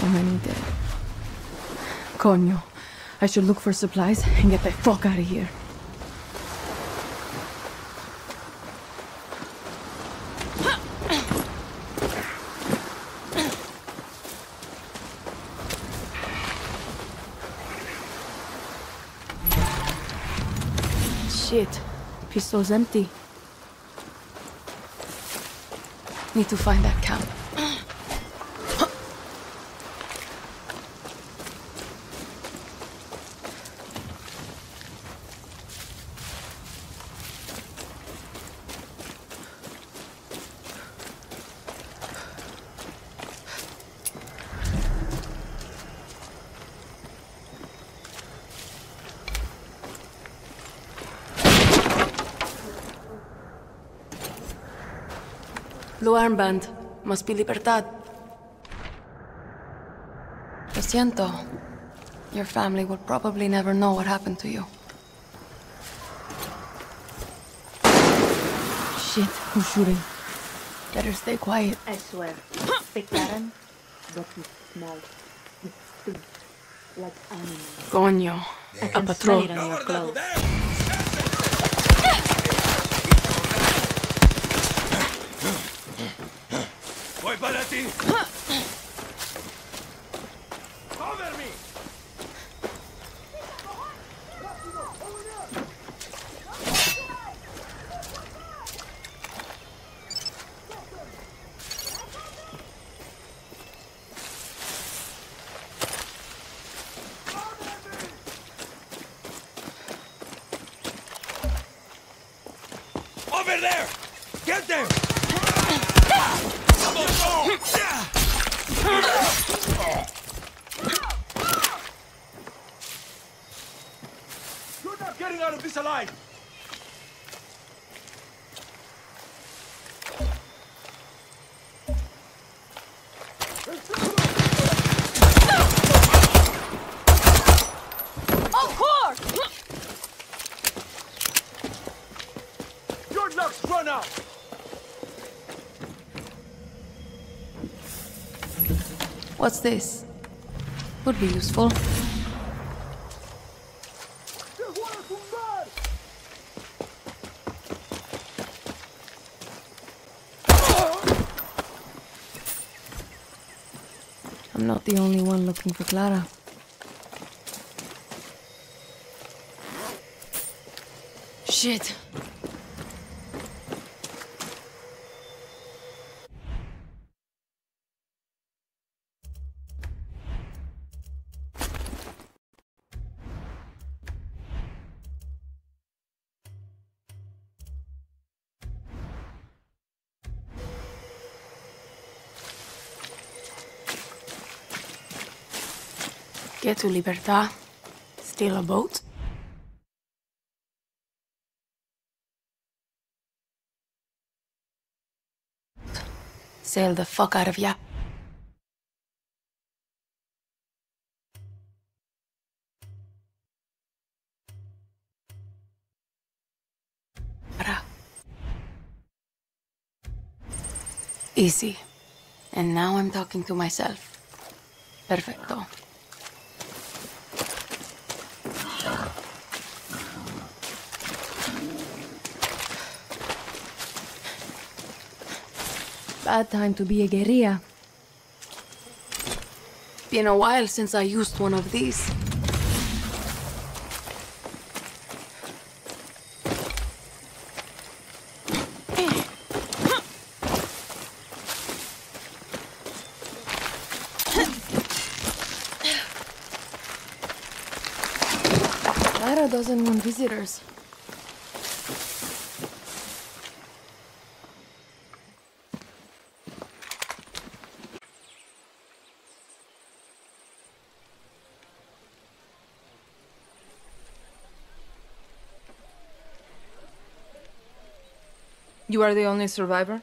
So many dead. Coño. I should look for supplies and get the fuck out of here. Shit. Pistol's empty. Need to find that camp. Blue armband. Must be Libertad. Lo siento. Your family will probably never know what happened to you. Shit, who's shooting? Better stay quiet. I swear. The Karen, but it's small. It stinks like animals. Coño. I A can patrol. Smell it on your clothes. ¡Voy para ti! ¡Cover me! Over there! Get them! You're not getting out of this alive! Of course! Your luck's run out! What's this? Would be useful. I'm not the only one looking for Clara. Shit. Get to Libertad. Steal a boat. Sail the fuck out of ya. Easy. And now I'm talking to myself. Perfecto. Bad time to be a guerrilla. Been a while since I used one of these. Doesn't want visitors. You are the only survivor?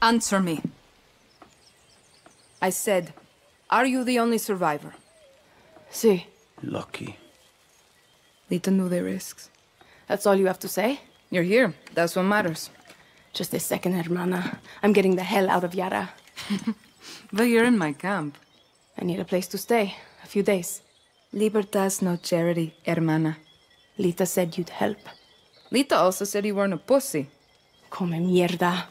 Answer me. I said, are you the only survivor? Sí. Lucky. Need to know the risks. That's all you have to say? You're here. That's what matters. Just a second, hermana. I'm getting the hell out of Yara. But you're in my camp. I need a place to stay. A few days. Libertad's no charity, hermana. Lita said you'd help. Lita also said you weren't a pussy. Come mierda.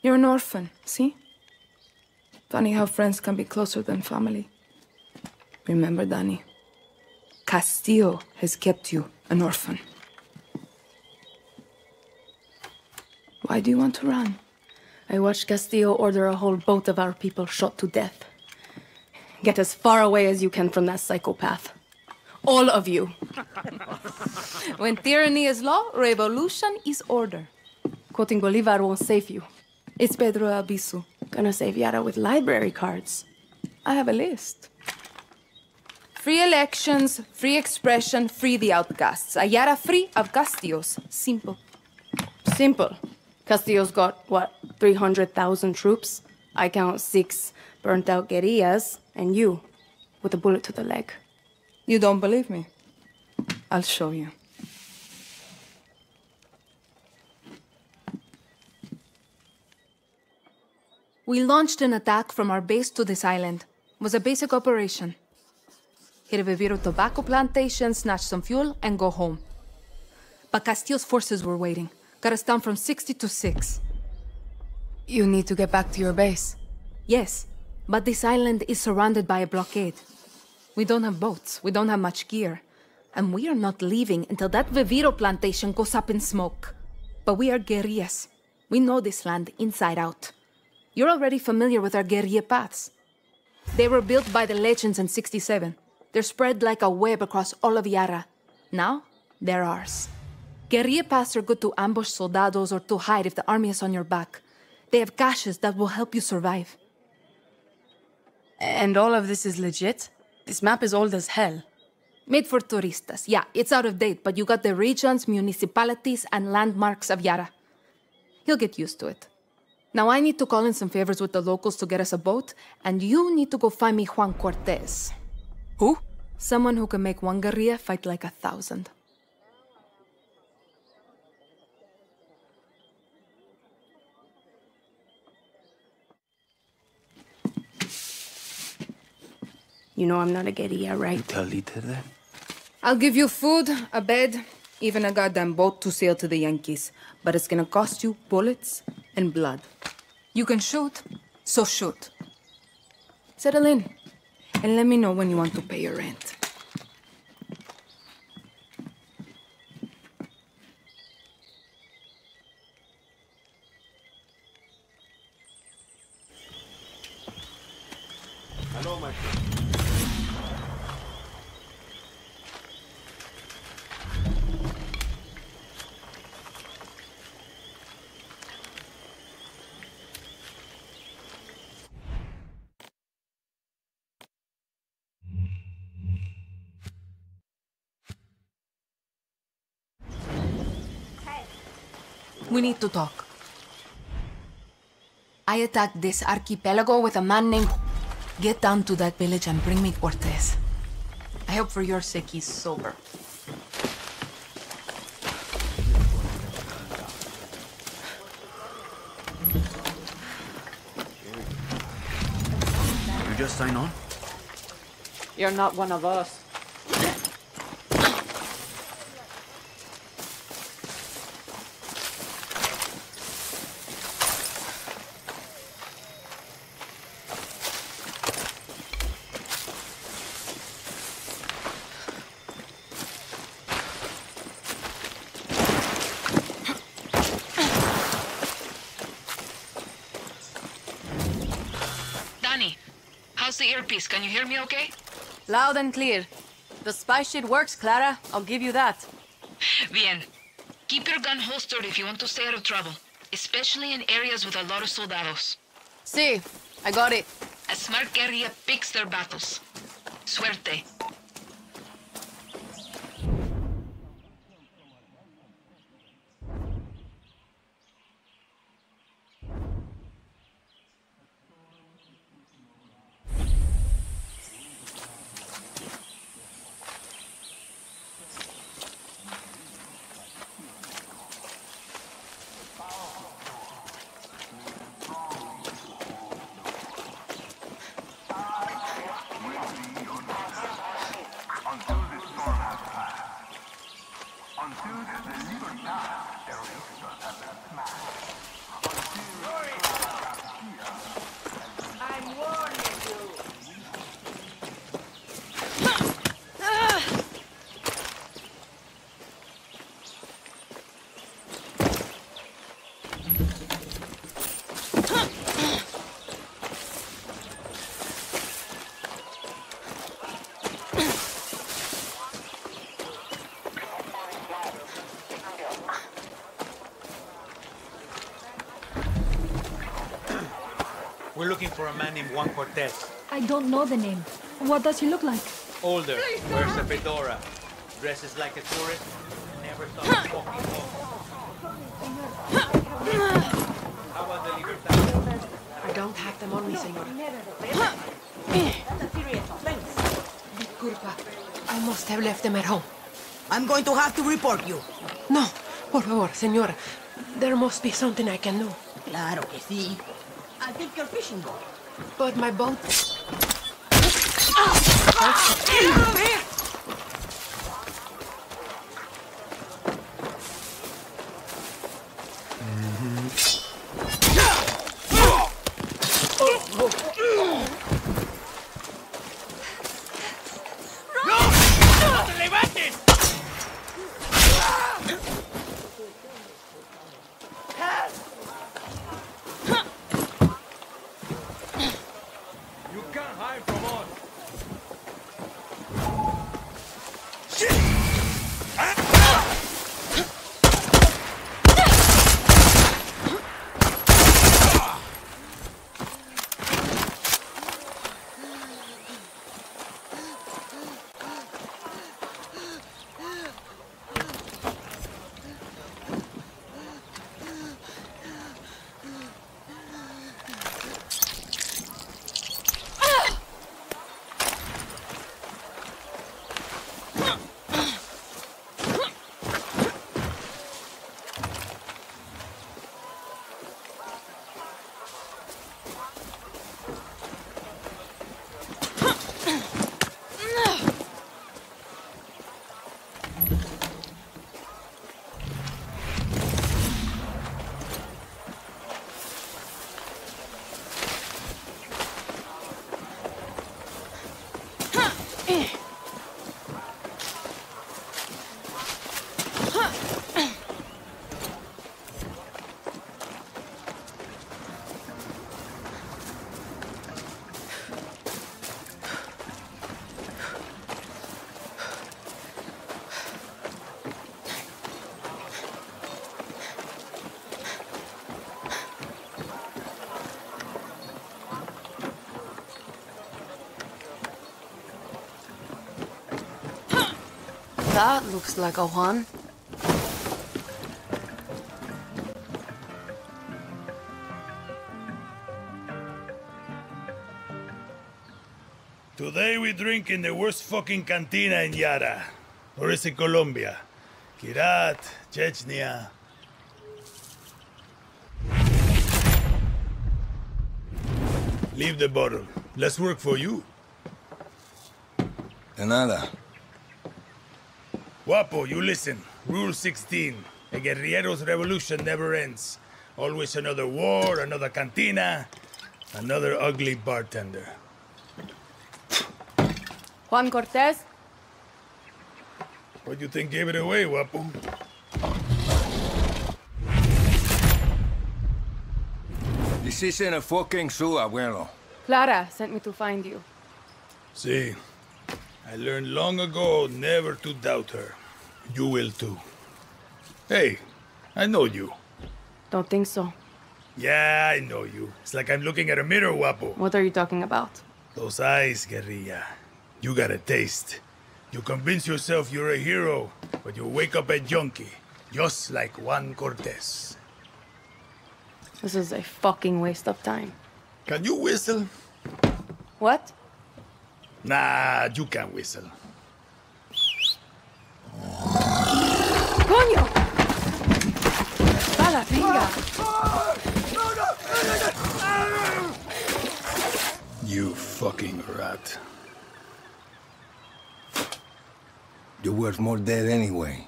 You're an orphan, see? Funny how friends can be closer than family. Remember, Dani, Castillo has kept you an orphan. Why do you want to run? I watched Castillo order a whole boat of our people shot to death. Get as far away as you can from that psychopath. All of you. When tyranny is law, revolution is order. Quoting Bolivar won't save you. It's Pedro Albizu. Gonna save Yara with library cards. I have a list. Free elections, free expression, free the outcasts. Ayara free of Castillos. Simple. Simple. Castillo's got, what, 300,000 troops? I count six burnt out guerrillas, and you, with a bullet to the leg. You don't believe me? I'll show you. We launched an attack from our base to this island. It was a basic operation. Hit a Viviro tobacco plantation, snatch some fuel, and go home. But Castillo's forces were waiting. Got us down from 60 to 6. You need to get back to your base. Yes, but this island is surrounded by a blockade. We don't have boats, we don't have much gear. And we are not leaving until that Viviro plantation goes up in smoke. But we are guerrillas. We know this land inside out. You're already familiar with our guerrilla paths. They were built by the legends in 67. They're spread like a web across all of Yara. Now, they're ours. Guerrilla paths are good to ambush soldados or to hide if the army is on your back. They have caches that will help you survive. And all of this is legit? This map is old as hell. Made for turistas. Yeah, it's out of date, but you got the regions, municipalities, and landmarks of Yara. You'll get used to it. Now I need to call in some favors with the locals to get us a boat, and you need to go find me Juan Cortez. Who? Someone who can make one guerrilla fight like a thousand. You know I'm not a guerrilla, right? Tell Lita that? I'll give you food, a bed, even a goddamn boat to sail to the Yankees. But it's gonna cost you bullets and blood. You can shoot, so shoot. Settle in, and let me know when you want to pay your rent. We need to talk. I attacked this archipelago with a man named. Get down to that village and bring me Cortez. I hope for your sake he's sober. You just sign on? You're not one of us. How's the earpiece? Can you hear me okay? Loud and clear. The spy shit works, Clara. I'll give you that. Bien. Keep your gun holstered if you want to stay out of trouble, especially in areas with a lot of soldados. See, I got it. A smart guerrilla picks their battles. Suerte. We're looking for a man named Juan Cortez. I don't know the name. What does he look like? Older, wears a fedora, dresses like a tourist, never stops talking home. How about the Libertad? I don't have them on me, senor. Disculpa. I must have left them at home. I'm going to have to report you. No, por favor, senor. There must be something I can do. Claro que sí. I'll take your fishing boat. But my boat... You That looks like a Juan. Today we drink in the worst fucking cantina in Yara. Or is it Colombia? Kirat, Chechnya. Leave the bottle. Let's work for you. De nada. Guapo, you listen. Rule 16. A guerrillero's revolution never ends. Always another war, another cantina, another ugly bartender. Juan Cortez? What do you think gave it away, Guapo? This isn't a fucking zoo, abuelo. Clara sent me to find you. See, I learned long ago never to doubt her. You will too. Hey, I know you. Don't think so. Yeah, I know you. It's like I'm looking at a mirror, Guapo. What are you talking about? Those eyes, guerrilla. You got a taste. You convince yourself you're a hero, but you wake up a junkie, just like Juan Cortez. This is a fucking waste of time. Can you whistle? What? Nah, you can whistle. ¡Coño! ¡Hala, venga! You fucking rat. You were worth more dead anyway.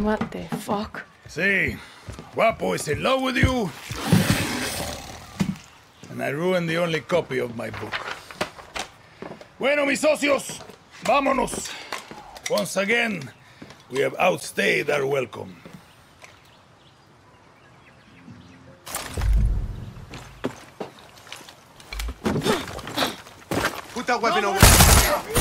What the fuck? See, Guapo is in love with you. And I ruined the only copy of my book. Bueno, mis socios, vámonos. Once again, we have outstayed our welcome. Put that weapon over.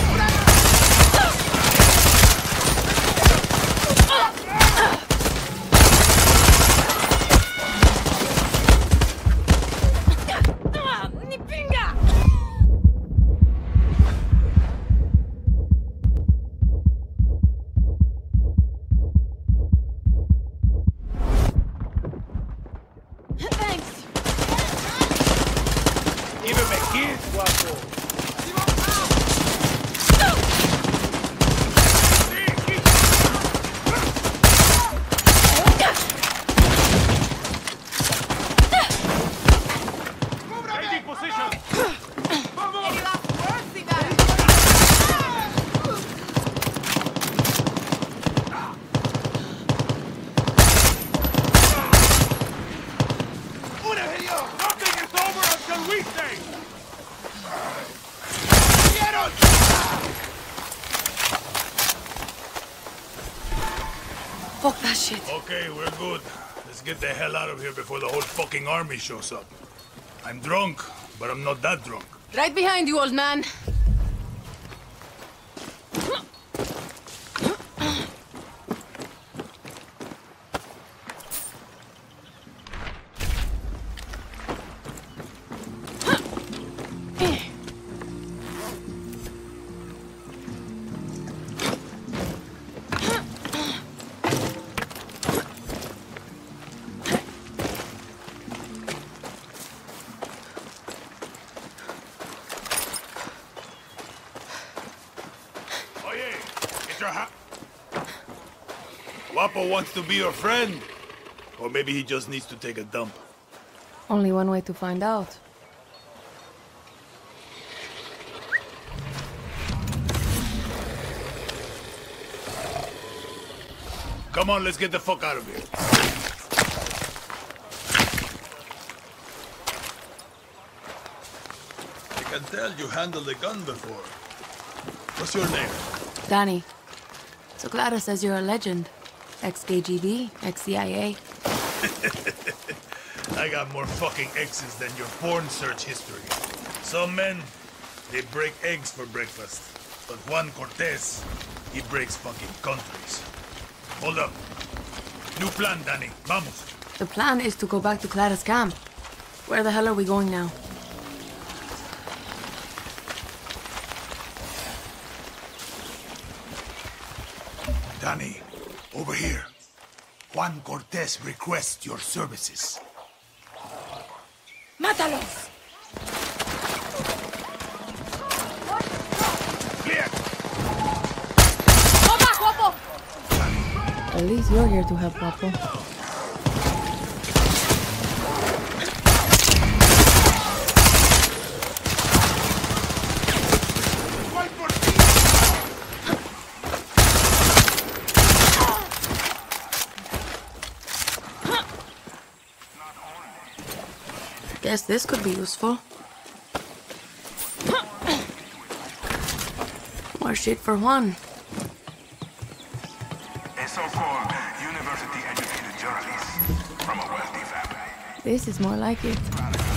Get the hell out of here before the whole fucking army shows up. I'm drunk, but I'm not that drunk. Right behind you, old man. Guapo wants to be your friend. Or maybe he just needs to take a dump. Only one way to find out. Come on, let's get the fuck out of here. I can tell you handled a gun before. What's your name? Dani. So Clara says you're a legend. Ex-KGB, ex-CIA. I got more fucking exes than your porn search history. Some men, they break eggs for breakfast. But Juan Cortez, he breaks fucking countries. Hold up. New plan, Dani. Vamos. The plan is to go back to Clara's camp. Where the hell are we going now? Dani, over here. Juan Cortez requests your services. ¡Mátalos! Clear! ¡Go back, Guapo! At least you're here to help, Guapo. Guess this could be useful. More shit for one. A so-called university-educated journalist from a wealthy family This is more like it.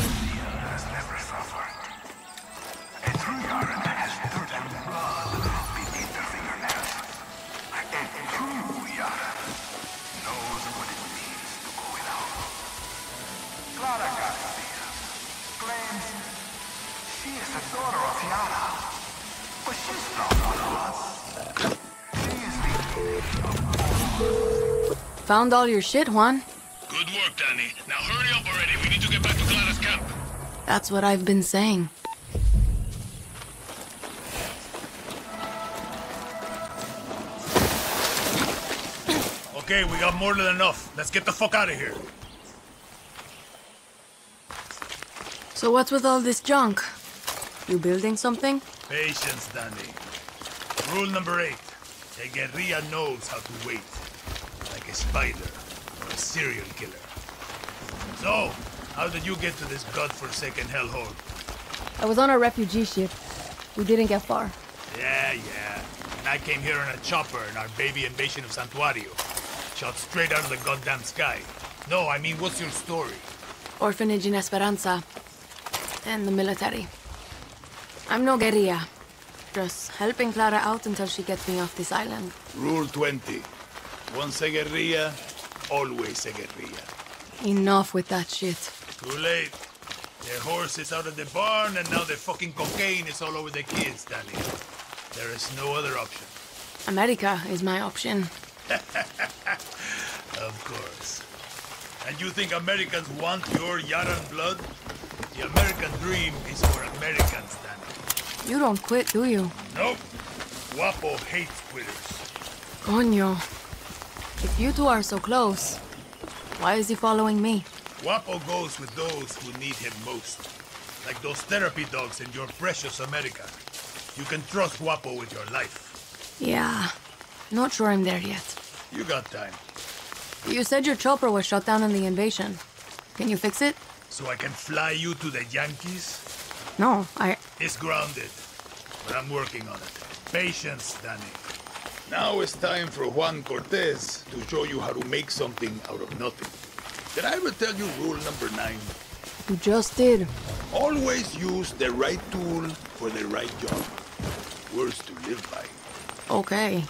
Found all your shit, Juan. Good work, Dani. Now hurry up already. We need to get back to Clara's camp. That's what I've been saying. Okay, we got more than enough. Let's get the fuck out of here. So what's with all this junk? You building something? Patience, Dani. Rule number eight. A guerrilla knows how to wait. A spider or a serial killer. So, how did you get to this godforsaken hellhole? I was on a refugee ship. We didn't get far. Yeah, yeah. And I came here on a chopper in our baby invasion of Santuario. Shot straight out of the goddamn sky. No, I mean, what's your story? Orphanage in Esperanza. And the military. I'm no guerrilla. Just helping Clara out until she gets me off this island. Rule 20. Once a guerrilla, always a guerrilla. Enough with that shit. Too late. Their horse is out of the barn, and now the fucking cocaine is all over the kids, Dani. There is no other option. America is my option. Of course. And you think Americans want your Yaran blood? The American dream is for Americans, Dani. You don't quit, do you? Nope. Guapo hates quitters. Coño. If you two are so close, why is he following me? Guapo goes with those who need him most. Like those therapy dogs in your precious America. You can trust Guapo with your life. Yeah. Not sure I'm there yet. You got time. You said your chopper was shot down in the invasion. Can you fix it? So I can fly you to the Yankees? No, I. It's grounded. But I'm working on it. Patience, Dani. Now it's time for Juan Cortez to show you how to make something out of nothing. Did I ever tell you rule number nine? You just did. Always use the right tool for the right job. Words to live by. Okay.